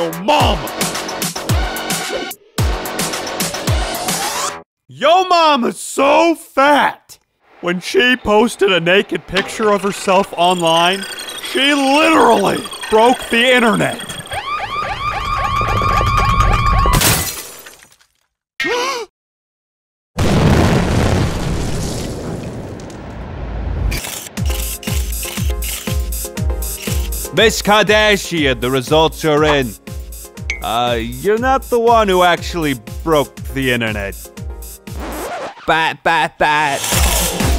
Yo mama! Yo mama's so fat! When she posted a naked picture of herself online, she literally broke the internet. Miss Kardashian, the results are in. Uh, you're not the one who actually broke the internet. Bat, bat, bat.